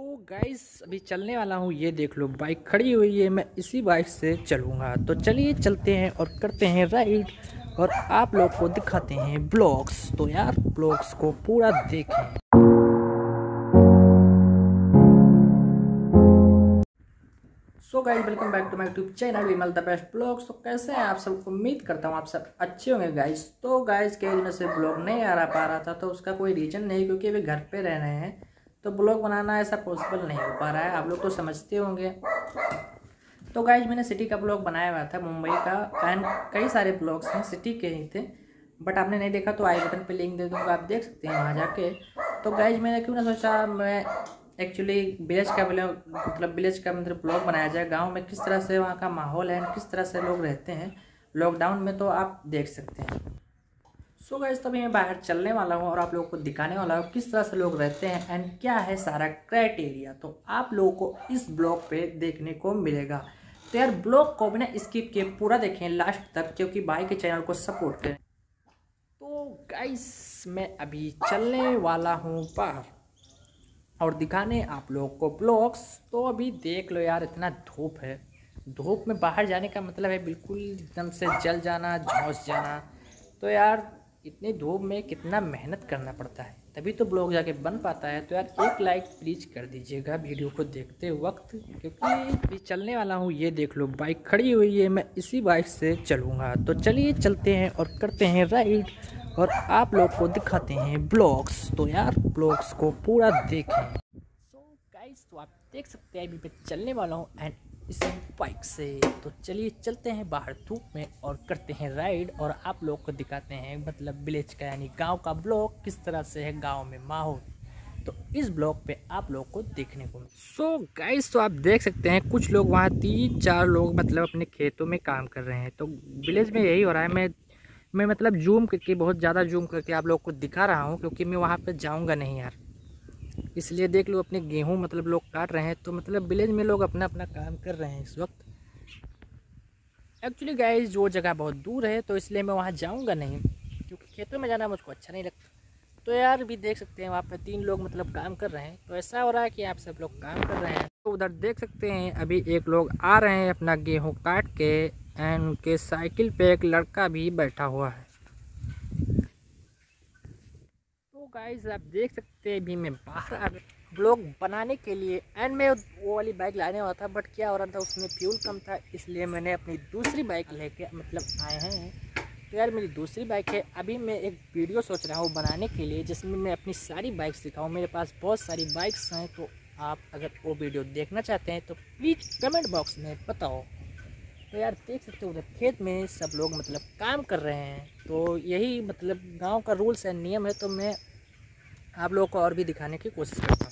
तो गाइस अभी चलने वाला हूँ, ये देख लो बाइक खड़ी हुई है, मैं इसी बाइक से चलूँगा। तो चलिए चलते हैं और करते हैं राइड और आप लोग को दिखाते हैं ब्लॉग्स तो यार ब्लॉग्स को पूरा देखें। So guys welcome back to my YouTube channel Vimal the best vlogs तो कैसे हैं आप सब उम्मीद करता हूँ आप सब अच्छे होंगे गाइस तो गाइस कई दिनों से ब्लॉग नहीं आ रहा, पा रहा था तो उसका कोई रीज़न नहीं, क्योंकि अभी घर पे रह रहे हैं। तो ब्लॉग बनाना ऐसा पॉसिबल नहीं हो पा रहा है, आप लोग तो समझते होंगे। तो गाइज़ मैंने सिटी का ब्लॉग बनाया हुआ था, मुंबई का एंड कई सारे ब्लॉग्स हैं, सिटी के ही थे बट आपने नहीं देखा तो आई बटन पे लिंक दे दूँगा, आप देख सकते हैं वहाँ जाके। तो गाइज़ मैंने क्यों ना सोचा मैं एक्चुअली विलेज का ब्लॉग मतलब विलेज का मतलब ब्लॉग बनाया जाए, गाँव में किस तरह से वहाँ का माहौल है, किस तरह से लोग रहते हैं लॉकडाउन में तो आप देख सकते हैं। सो गैस तभी मैं बाहर चलने वाला हूँ और आप लोगों को दिखाने वाला हूँ किस तरह से लोग रहते हैं एंड क्या है सारा क्राइटेरिया तो आप लोगों को इस ब्लॉग पे देखने को मिलेगा। तो यार, ब्लॉग को बिना स्किप किए पूरा देखें लास्ट तक, क्योंकि भाई के चैनल को सपोर्ट करें। तो गाइस मैं अभी चलने वाला हूँ बाहर और दिखाने आप लोगों को ब्लॉग्स। तो अभी देख लो यार, इतना धूप है। धूप में बाहर जाने का मतलब है बिल्कुल एकदम से जल जाना, झोंस जाना। तो यार इतनी धूप में कितना मेहनत करना पड़ता है तभी तो ब्लॉग जाके बन पाता है। तो यार एक लाइक प्लीज़ कर दीजिएगा वीडियो को देखते वक्त क्योंकि अभी चलने वाला हूँ ये देख लो बाइक खड़ी हुई है मैं इसी बाइक से चलूँगा। तो चलिए चलते हैं और करते हैं राइड और आप लोग को दिखाते हैं ब्लॉग्स तो यार ब्लॉग्स को पूरा देखें। सो so, गाइस तो आप देख सकते हैं अभी मैं चलने वाला हूँ एंड इस बाइक से। तो चलिए चलते हैं बाहर धूप में और करते हैं राइड और आप लोग को दिखाते हैं मतलब विलेज का यानी गाँव का ब्लॉक किस तरह से है गाँव में माहौल। तो इस ब्लॉग पे आप लोग को देखने को सो गाइस तो आप देख सकते हैं कुछ लोग वहाँ तीन चार लोग मतलब अपने खेतों में काम कर रहे हैं। तो विलेज में यही हो रहा है। मैं मैं मतलब जूम करके, बहुत ज़्यादा जूम करके आप लोग को दिखा रहा हूँ क्योंकि मैं वहाँ पर जाऊँगा नहीं यार। इसलिए देख लो, अपने गेहूँ मतलब लोग काट रहे हैं तो मतलब विलेज में लोग अपना अपना काम कर रहे हैं इस वक्त। एक्चुअली गाइज़ वो जगह बहुत दूर है तो इसलिए मैं वहाँ जाऊँगा नहीं, क्योंकि खेतों में जाना मुझको अच्छा नहीं लगता। तो यार भी देख सकते हैं, वहाँ पर तीन लोग मतलब काम कर रहे हैं तो ऐसा हो रहा है कि आप सब लोग काम कर रहे हैं। तो उधर देख सकते हैं, अभी एक लोग आ रहे हैं अपना गेहूँ काट के एंड उनके साइकिल पे एक लड़का भी बैठा हुआ है तो गाइस आप देख सकते हैं, अभी मैं बाहर ब्लॉग बनाने के लिए एंड मैं वो वाली बाइक लाने वाला था बट क्या हो रहा था, उसमें फ्यूल कम था, इसलिए मैंने अपनी दूसरी बाइक लेके मतलब आए हैं। तो यार, मेरी दूसरी बाइक है। अभी मैं एक वीडियो सोच रहा हूँ बनाने के लिए, जिसमें मैं अपनी सारी बाइक्स दिखाऊँ। मेरे पास बहुत सारी बाइक्स हैं तो आप अगर वो वीडियो देखना चाहते हैं तो प्लीज़ कमेंट बॉक्स में बताओ। तो यार, देख सकते हो, उधर खेत में सब लोग मतलब काम कर रहे हैं। तो यही मतलब गाँव का रूल्स एंड नियम है तो मैं आप लोगों को और भी दिखाने की कोशिश करता हूँ।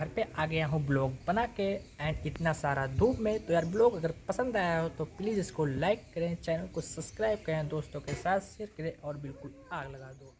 घर पे आ गया हूँ ब्लॉग बना के एंड इतना सारा धूप में। तो यार, ब्लॉग अगर पसंद आया हो तो प्लीज़ इसको लाइक करें चैनल को सब्सक्राइब करें, दोस्तों के साथ शेयर करें, और बिल्कुल आग लगा दो।